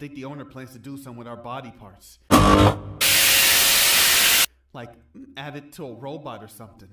think the owner plans to do some with our body parts. Like, add it to a robot or something.